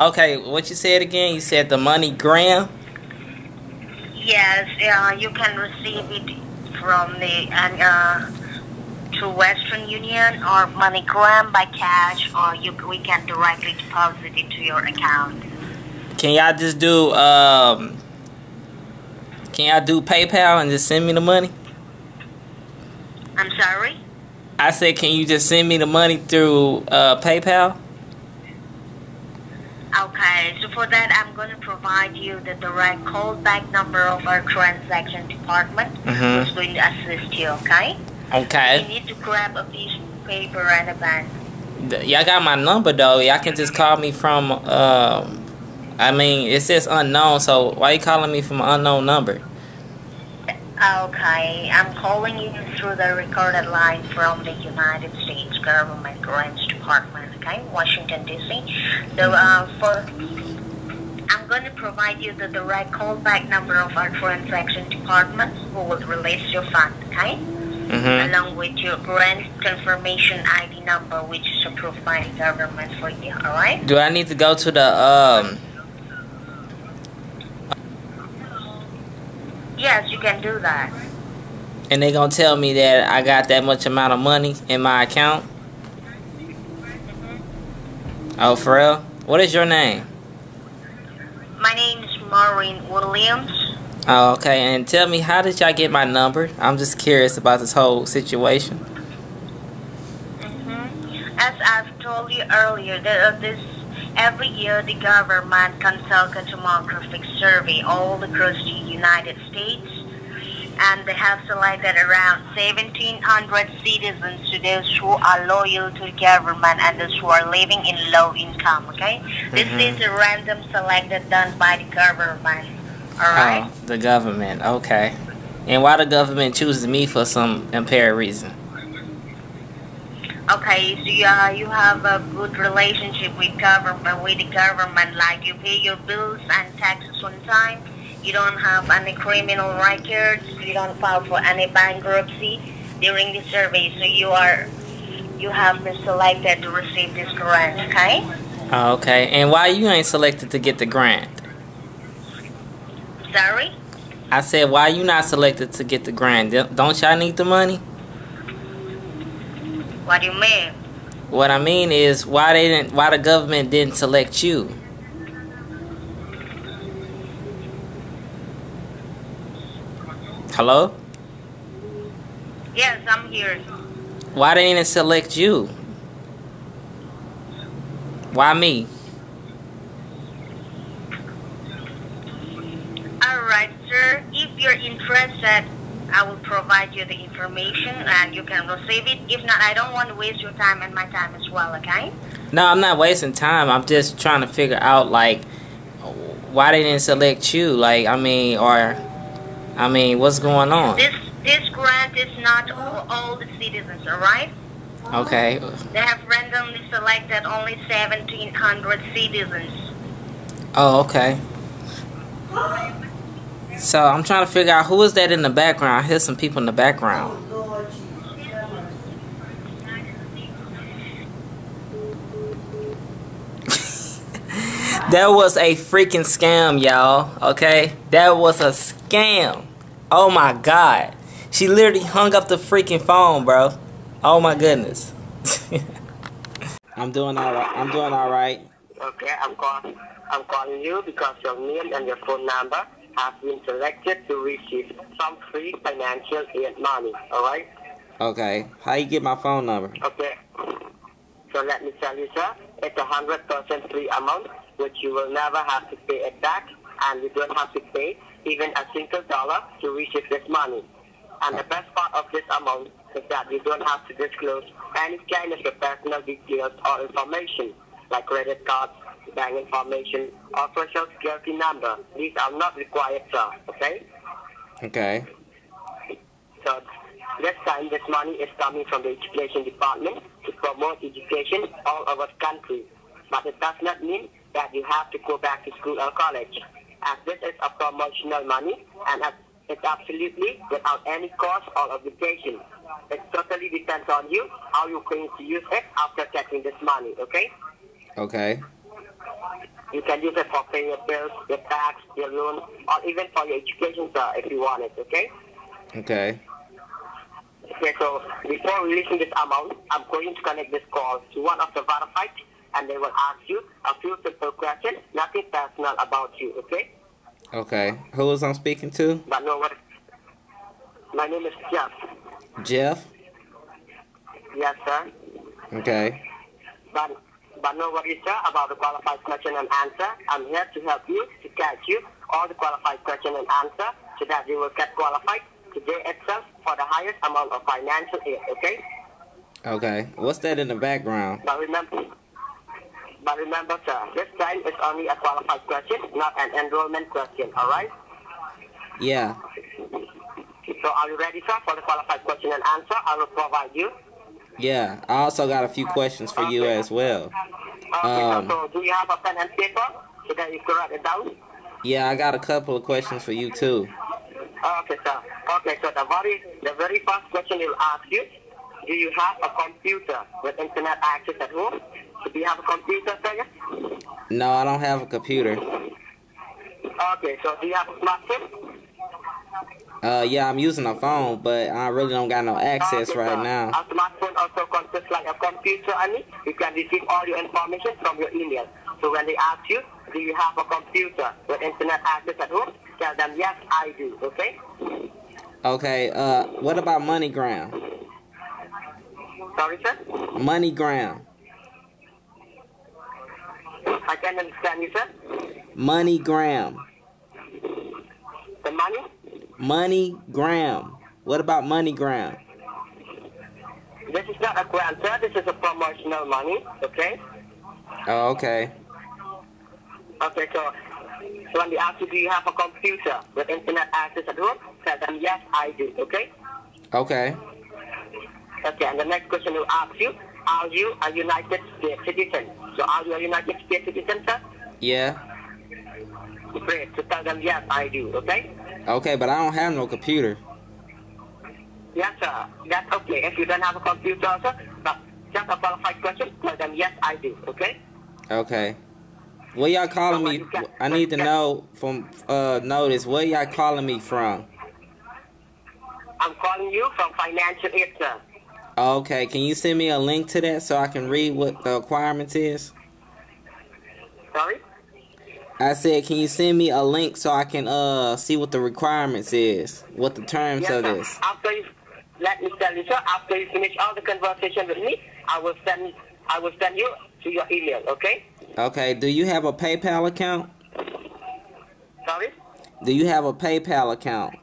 Okay, what you said again? You said the MoneyGram? Yes, uh, you can receive it from the uh, through Western Union or MoneyGram by cash, or you we can directly deposit it to your account. Can y'all just do um? Can y'all do PayPal and just send me the money? I'm sorry. I said, can you just send me the money through uh, PayPal? Okay, so for that, I'm going to provide you the direct callback number of our transaction department Mhm. who's going to assist you, okay? Okay. You need to grab a piece of paper and a pen. Y'all got my number though. Y'all can just call me from. Um, I mean, it says unknown, so why you calling me from an unknown number? Okay, I'm calling you through the recorded line from the United States Government Grants Department, okay, Washington D.C. So, uh, for I'm going to provide you the direct callback number of our transaction department who will release your fund, okay, Mm-hmm. along with your grant confirmation ID number, which is approved by the government for you, all right? Do I need to go to the um? Yes, you can do that. And they gonna tell me that I got that much amount of money in my account? Oh, for real? What is your name? My name is Maureen Williams. Oh, okay. And tell me, how did y'all get my number? I'm just curious about this whole situation. Mhm. As I've told you earlier, the, uh, this every year the government conducts a demographic survey all across the United States, and they have selected around 1,700 citizens to those who are loyal to the government and those who are living in low income. Okay, this Mhm. is a random selected done by the government. All right. Oh, the government. Okay. And why the government chooses me for some impaired reason? Okay, so you, uh, you have a good relationship with government, with the government, like you pay your bills and taxes on time. You don't have any criminal records. You don't file for any bankruptcy during the survey. So you are, you have been selected to receive this grant. Okay. Oh, okay. And why you ain't selected to get the grant? Sorry. I said, why you not selected to get the grant? Don't- Don't y'all need the money? What do you mean? What I mean is, why they didn't? Why the government didn't select you? Hello? Yes, I'm here. Why didn't select you? Why me? All right, sir. If you're interested, I will provide you the information and you can receive it. If not, I don't want to waste your time and my time as well. Okay. No, I'm not wasting time. I'm just trying to figure out like why they didn't select you. Like, I mean, or I mean, what's going on? This this grant is not all, all the citizens, all right? Okay. They have randomly selected only 1,700 citizens. Oh, okay. So I'm trying to figure out who is that in the background. I hear some people in the background. that was a freaking scam, y'all. Okay? That was a scam. Oh my god. She literally hung up the freaking phone, bro. Oh my goodness. I'm doing alright. I'm doing alright. Okay, I'm calling. I'm calling you because your name and your phone number have been selected to receive some free financial aid money. All right. Okay. How you get my phone number? Okay. So let me tell you, sir, it's a hundred percent free amount, which you will never have to pay it back, and you don't have to pay even a single dollar to receive this money. And the best part of this amount is that you don't have to disclose any kind of your personal details or information, like credit cards, bank information, or social security number. These are not required, sir. Okay? Okay. So this time, this money is coming from the education department to promote education all over the country. But it does not mean that you have to go back to school or college, as this is a promotional money and as it's absolutely without any cost or obligation. It totally depends on you how you're going to use it after getting this money, okay? Okay. You can use it for paying your bills, your tax, your loan, or even for your education, sir, if you want it, okay? Okay. Okay, so before releasing this amount, I'm going to connect this call to one of the verified, and they will ask you a few simple questions, nothing personal about you, okay? Okay. Who is I'm speaking to? But no worries. My name is Jeff. Jeff. Yes, sir. Okay. But, but no worries, sir, about the qualified question and answer. I'm here to help you, to catch you all the qualified question and answer so that you will get qualified today itself for the highest amount of financial aid, okay? Okay. What's that in the background? But remember, but remember, sir, this time is only a qualified question, not an enrollment question, alright? Yeah. So are you ready, sir, for the qualified question and answer? I will provide you. Yeah. I also got a few questions for you as well. Okay, Um, so do you have a pen and paper so that you can write it down? Yeah, I got a couple of questions for you too. Okay, sir. Okay, so the very, the very first question will ask you, do you have a computer with internet access at home? So do you have a computer, sir? No, I don't have a computer. Okay, so do you have a smartphone? Uh, yeah, I'm using a phone, but I really don't got no access Okay, right now. A smartphone also consists like a computer, and you can receive all your information from your email. So when they ask you, do you have a computer with internet access at home? Tell them, yes, I do, okay? Okay. Uh, what about MoneyGram? Sorry, sir? MoneyGram. I can't understand you, sir. MoneyGram. The money? MoneyGram. What about MoneyGram? This is not a grant, sir. This is a promotional money, okay? Oh, okay. Okay, so, so when they ask you, do you have a computer with internet access at home? Tell them, yes, I do, okay? Okay. Okay, and the next question will ask you, are you a United States citizen? So are you a United States citizen, sir? Yeah. Great, so tell them, yes, I do, okay? Okay, but I don't have no computer. Yes, sir, that's okay. If you don't have a computer also, but just a qualified question, tell them, yes, I do, okay? Okay. Where y'all calling me? I need to know from uh notice where y'all calling me from. I'm calling you from financial aid, sir. Okay, can you send me a link to that so I can read what the requirements is? Sorry? I said, can you send me a link so I can uh see what the requirements is, what the terms Yes, of sir. this? After you, let me tell you, sir. After you finish all the conversation with me, I will send, I will send you to your email. Okay? Okay, do you have a PayPal account? Sorry, Do you have a PayPal account?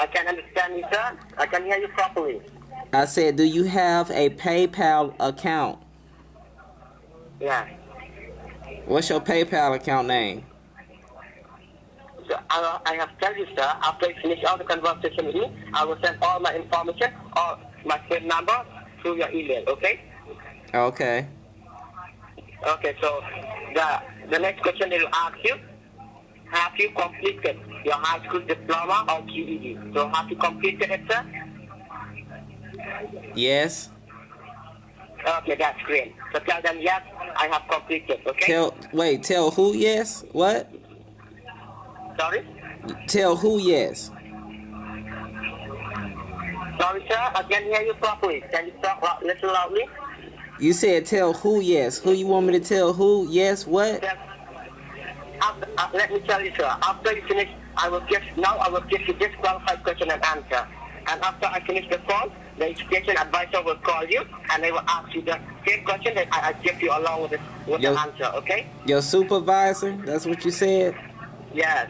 I can't understand you, sir. I can hear you properly. I said, do you have a PayPal account? Yeah. What's your PayPal account name? So I, I have told you, sir. After you finish all the conversation with me, I will send all my information or my phone number through your email. Okay? Okay. Okay. So the the next question they will ask you: Have you completed your high school diploma or GED? So have you completed it, sir? Yes. Okay, that's great. So tell them yes, I have completed. Okay. Tell wait, tell who yes? What? Sorry. Tell who yes. Sorry, sir. I can't hear you properly. Can you talk lou- little loudly? You said tell who yes. Who you want me to tell who yes what? Yes. After, uh, let me tell you, sir. After you finish, I will give now. I will give you this qualified question and answer. And after I finish the call, the education advisor will call you and they will ask you the same question that I, I give you along with, the with Yo- the answer. Okay? Your supervisor? That's what you said? Yes.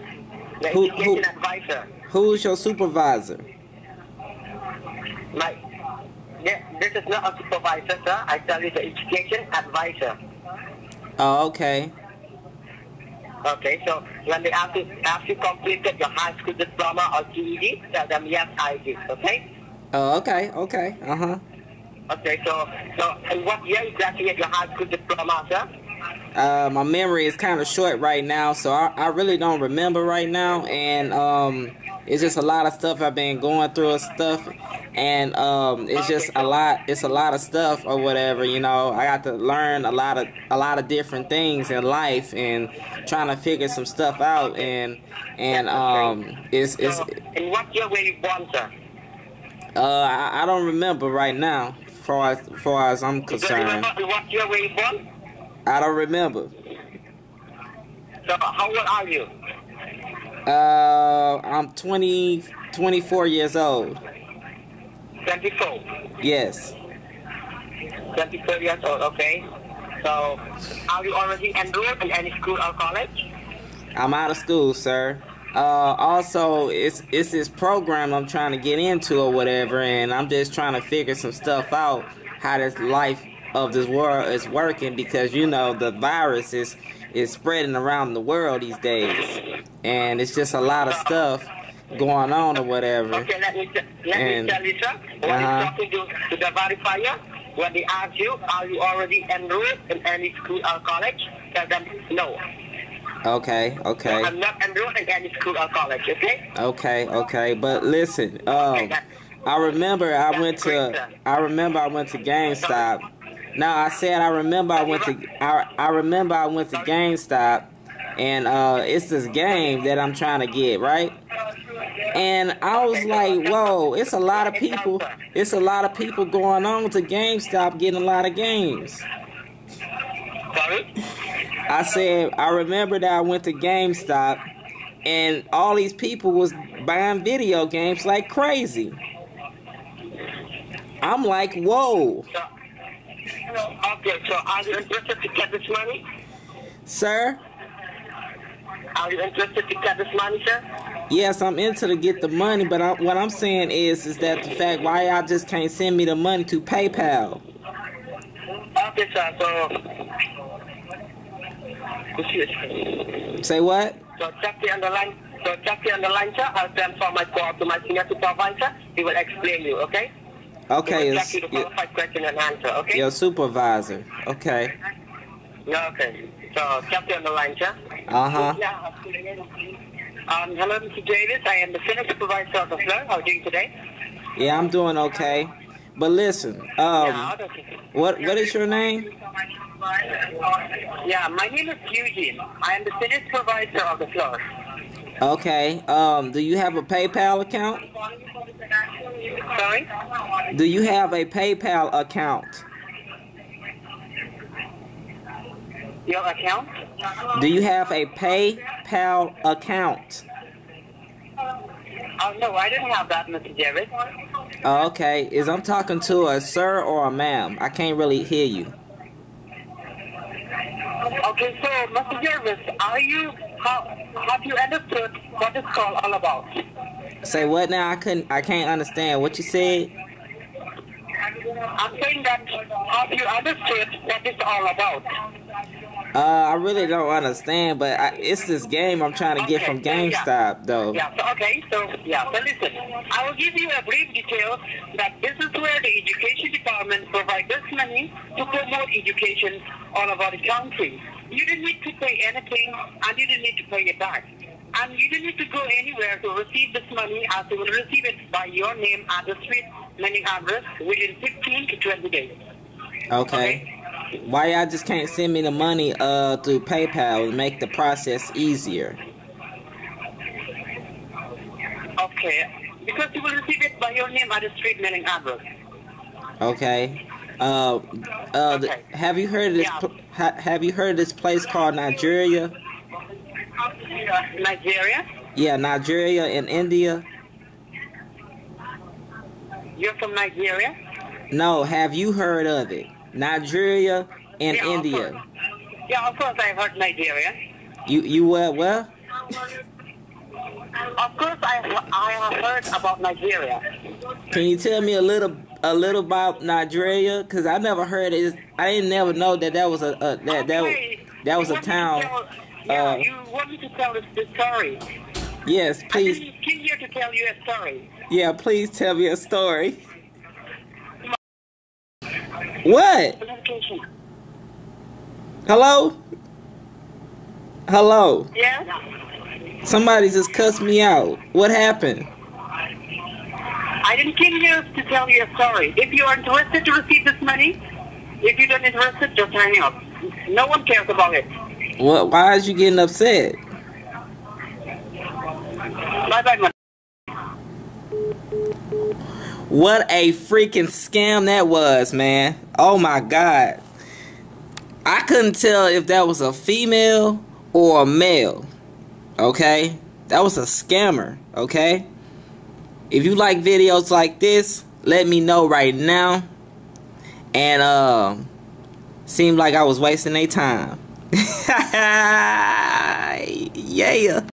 The Who- education who- advisor. Who's your supervisor? My, thi- this is not a supervisor, sir. I tell you the education advisor. Oh, okay. Okay, so when they ask you, ask you completed your high school diploma or GED, tell them yes, I did. Okay. Oh, okay, okay. Uh huh. Okay, so so in what year you graduated your high school diploma, sir? Uh, my memory is kind of short right now, so I, I really don't remember right now, and um, it's just a lot of stuff I've been going through and stuff, and um, it's just a lot. It's a lot of stuff or whatever. You know, I got to learn a lot of a lot of different things in life and trying to figure some stuff out. And and um, it's it's. So, in what year were you born, sir? Uh, I, I don't remember right now, far as far as I'm concerned. remember in what year were you born? I don't remember. So how old are you? Uh, I'm 20, 24 years old. 24. Yes. 24 years old, okay. So, are you already enrolled in any school or college? I'm out of school, sir. Uh, also, it's it's this program I'm trying to get into or whatever, and I'm just trying to figure some stuff out how this life of this world is working because you know the virus is is spreading around the world these days, and it's just a lot of stuff going on or whatever. Okay, let me, let And- me tell you, sir. When Uh-huh. you talking to, to the verifier, when they ask you, are you already enrolled in any school or college? Tell them, no. Okay, okay, I'm not enrolled in any school or college, okay? okay, okay. But listen, um, I remember I went to I remember I went to GameStop. Now I said I remember I went to I, I remember I went to GameStop and uh it's this game that I'm trying to get, right? And I was like, whoa, it's a lot of people it's a lot of people going on to GameStop getting a lot of games. I said I remember that I went to GameStop and all these people was buying video games like crazy. I'm like, whoa, So, okay, so are you interested to get this money? sir. Are you interested to get this money, sir? Yes, I'm into to get the money, but I, what I'm saying is, is that the fact why y'all just can't send me the money to PayPal. Okay, sir, so... Excuse Say what? So check the underline. So check the underline, sir. I'll transfer my call to my senior supervisor. He will explain you, okay? Okay, check you the qualified question and answer, okay? your supervisor. Okay. Okay. So check the underline, sir. Uh huh. Um, hello, Mr. Davis. I am the senior supervisor of the floor. How are you doing today? Yeah, I'm doing okay. But listen, um, what what is your name? Yeah, my name is Eugene. I am the senior supervisor of the floor. Okay. Um, do you have a PayPal account? Sorry? Do you have a PayPal account? Your account? Do you have a PayPal account? Oh, no, I didn't have that, Mr. Davis. Oh, okay. Is I'm talking to a sir or a ma'am? I can't really hear you. Okay, so, Mr. Jervis, are you, how, have you understood what this call all about? Say what now? I couldn't. I can't understand what you said. I'm saying that, have you understood what it's all about? Uh, I really don't understand, but I, it's this game I'm trying to get from Okay, yeah. GameStop though. Yeah, so, okay, so, yeah, so listen, I will give you a brief detail that this is where the education department provides this money to promote education all over the country. You don't need to pay anything, and you don't need to pay it back. And you don't need to go anywhere to receive this money as you will receive it by your name, address, street, mailing address within 15 to 20 days. Okay. Why y'all just can't send me the money uh through PayPal and make the process easier? Okay, because you will receive it by your name, address, street, mailing address. Okay. Uh, uh, Okay. have you heard of this? Yeah. ha- have you heard of this place called Nigeria? Nigeria? Yeah, Nigeria and India. You're from Nigeria? No, have you heard of it? Nigeria and Yeah, India. course. Yeah, of course I heard Nigeria. You you were well? Of course I I have heard about Nigeria. Can you tell me a little a little about Nigeria? Cause I never heard it. I didn't never know that that was a, a that that that was a town. yeah, uh, you want me to tell this, this story? Yes, please. came here to tell you a story. Yeah, please tell me a story. What? Hello? Hello? Yeah? Somebody just cussed me out. What happened? I didn't came here to tell you a story. If you are interested to receive this money, if you're not interested, just hang up. No one cares about it. What? Why is you getting upset? Bye bye. What a freaking scam that was, man. Oh my god. I couldn't tell if that was a female or a male. Okay? That was a scammer, okay? If you like videos like this, let me know right now. And uh seemed like I was wasting their time. yeah.